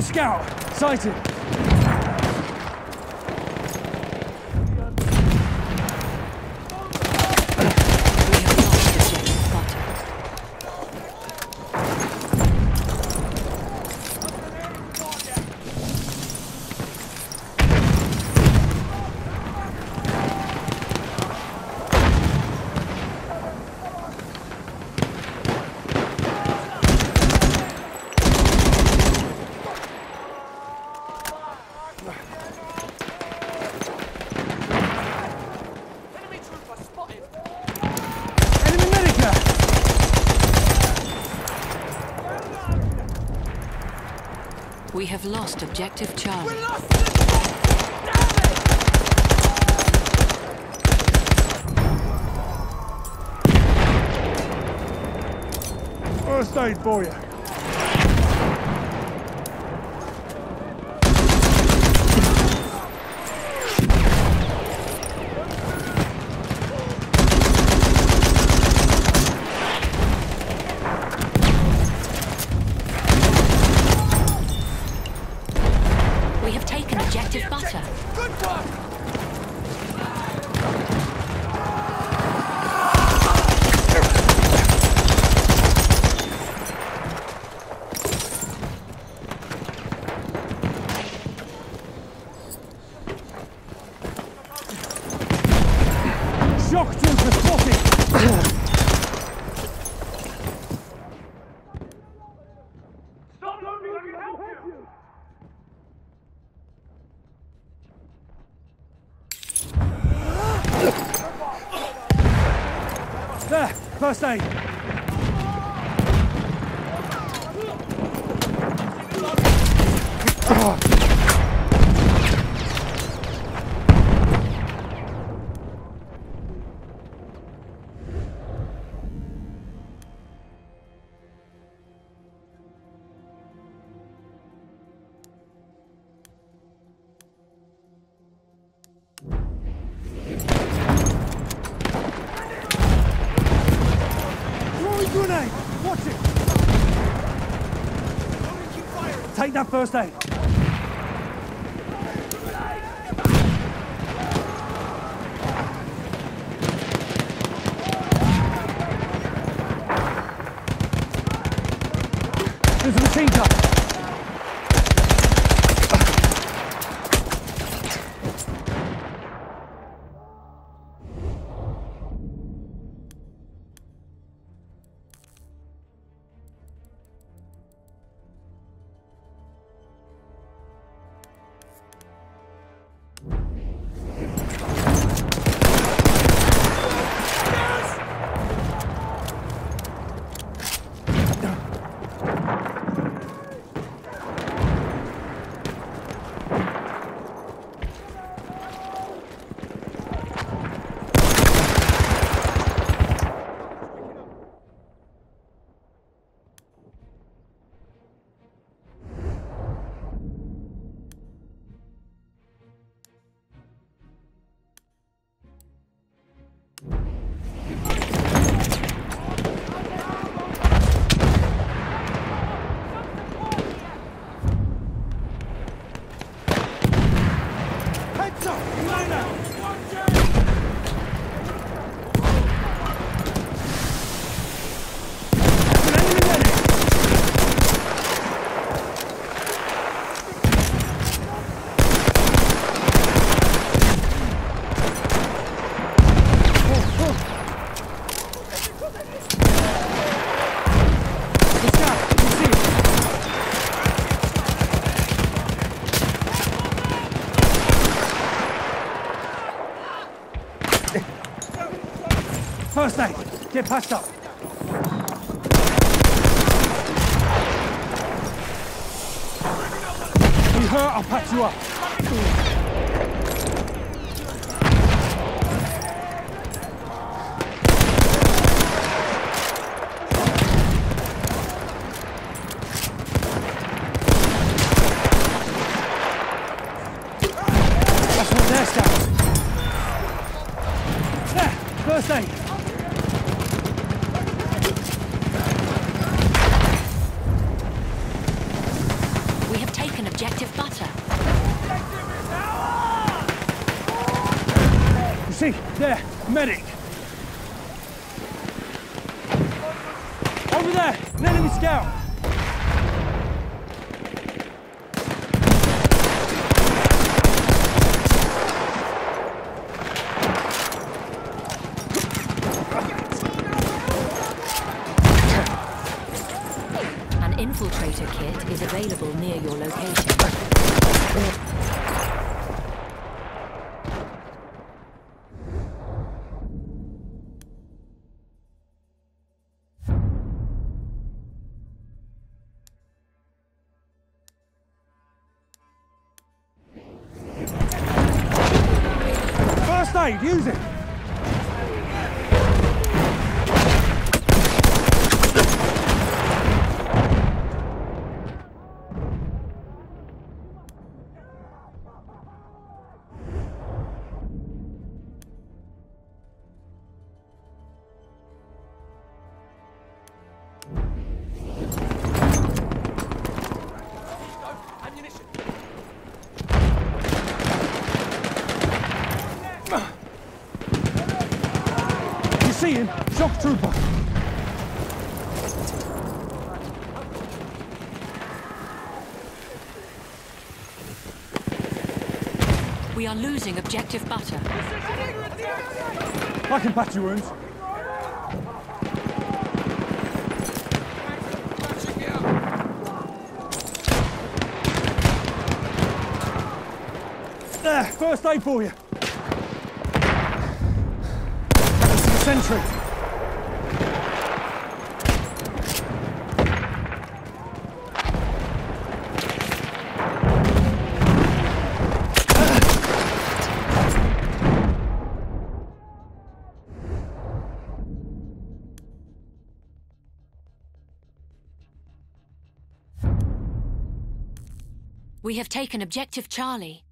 Scout! Sighted! We have lost objective butter. Enemy medica! We have lost objective Charlie. First aid for you. We have taken objective butter. Shock trooper spotted! Stop moving, I can help you! There, first aid. Throwing Take that first aid. Patched up. You hurt, I'll patch you up. That's what they're scouts. There, first aid. We have taken butter. You see, there, medic. Over there, an enemy scout. An infiltrator kit is available near your location. Shock trooper. We are losing objective butter. I can patch your wounds. There, first aid for you. This is a sentry. We have taken objective Charlie.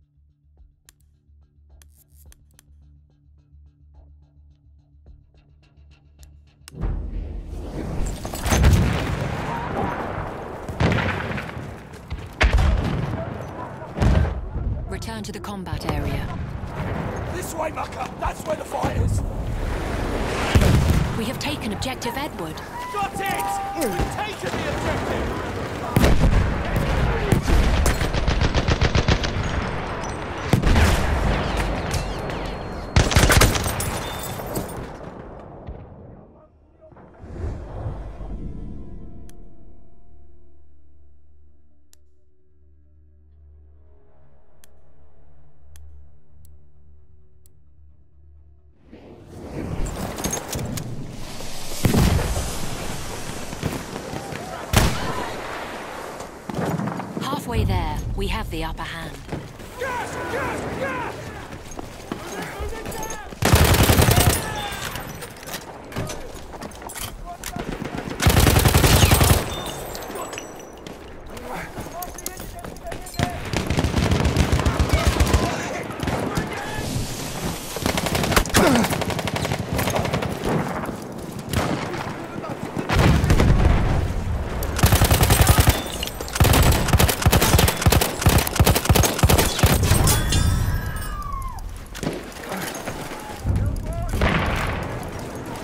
Return to the combat area. This way, mucker! That's where the fight is! We have taken objective Edward. Got it! We've taken the objective! We have the upper hand. Gas! Gas! Gas!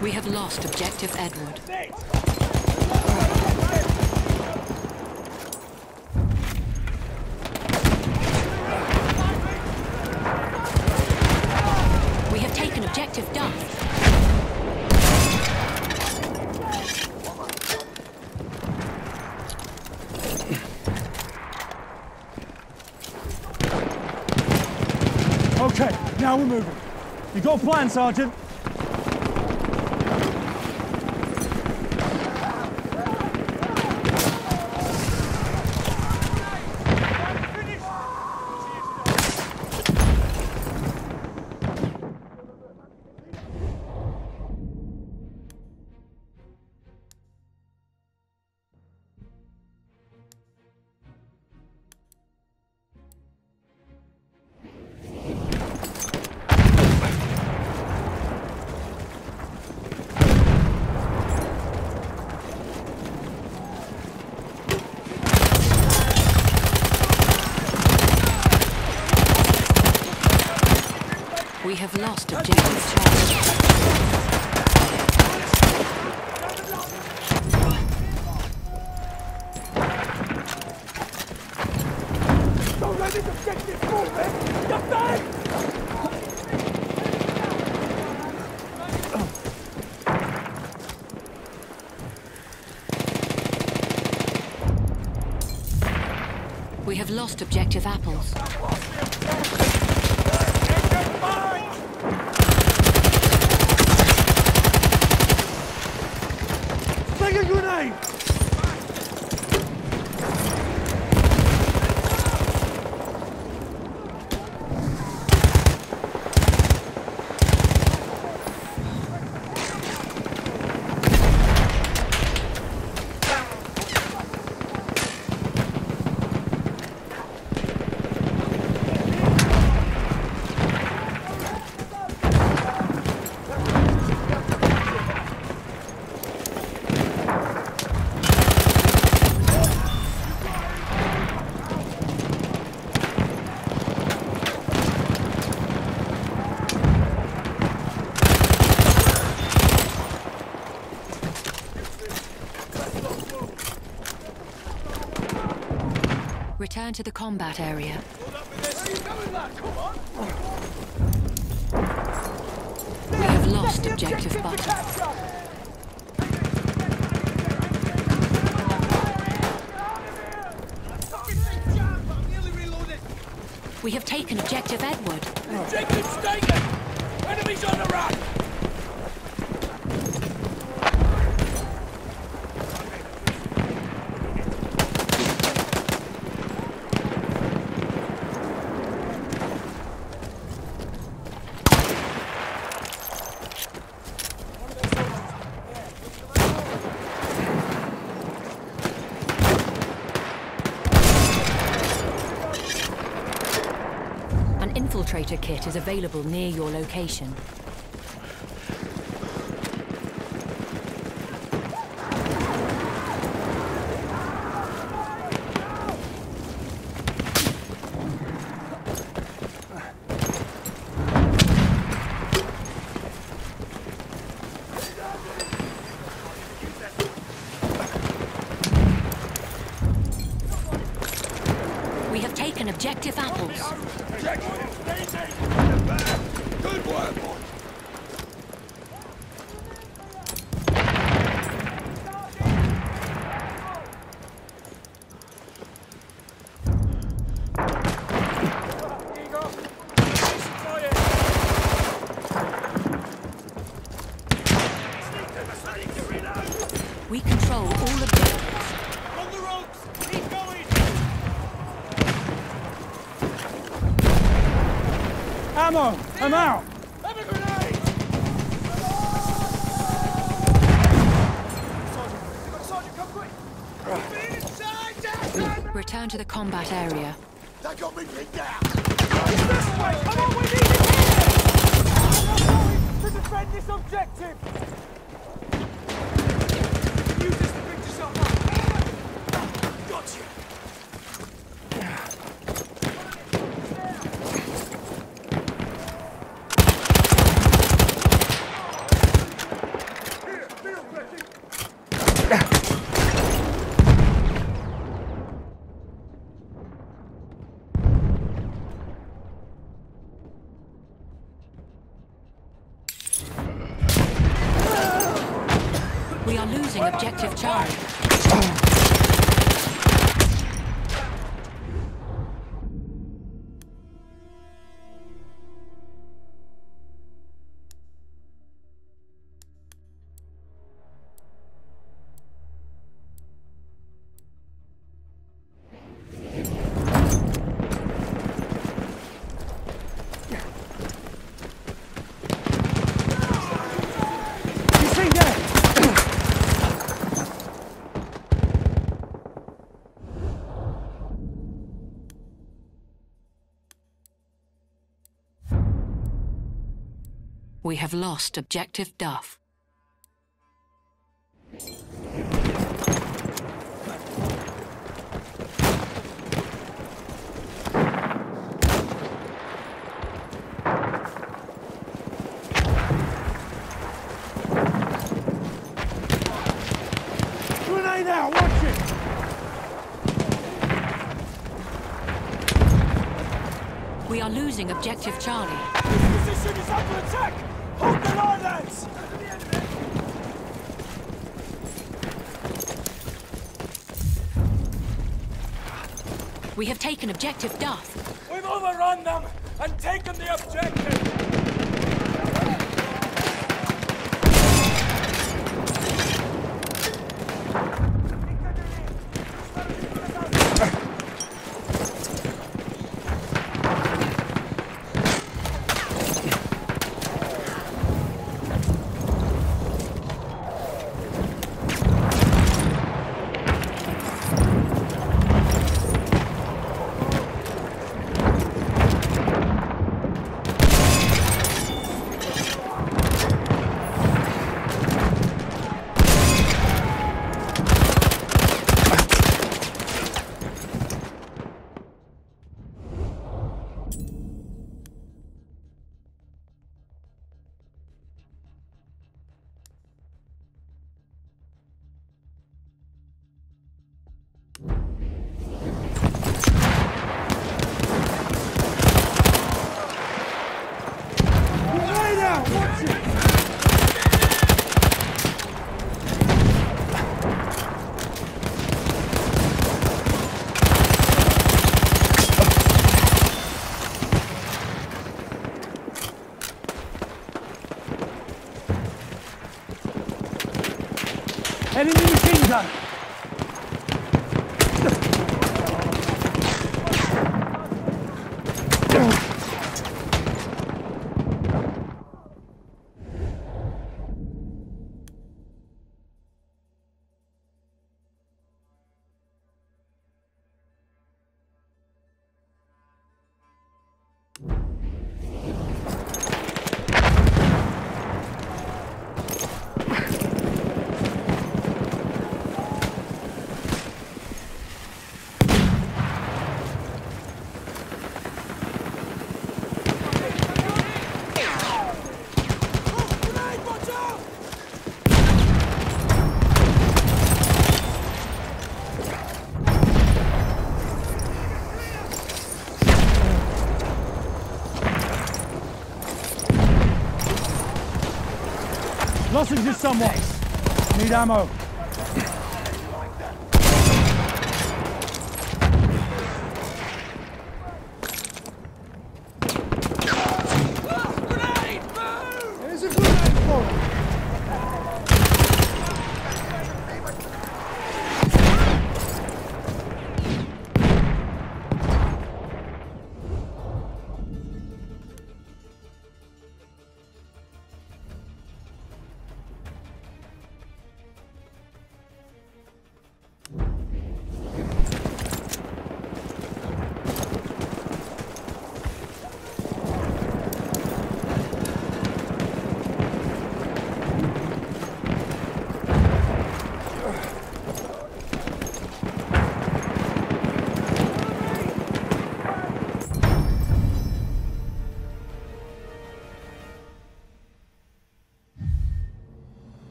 We have lost objective Edward. We have taken objective Duff. Okay, now we're moving. You got a plan, Sergeant? Lost objective! We have lost objective apples. Return to the combat area. We have lost objective butter. We have taken objective Edward. Objective's taken! Enemies on the run! An infiltrator kit is available near your location. We have taken objective apples. Good work, boy! Inside, Jackson! Return to the combat area. They got me pinned down! This way! Come on, we need it here! To defend this objective! Use this to pick yourself up! Gotcha! Objective Charlie. We have lost Objective Duff. We are losing objective Charlie. This position is under attack! We have taken objective Duff. We've overrun them and taken the objective! Grenade, Lozenges somewhat. Need ammo.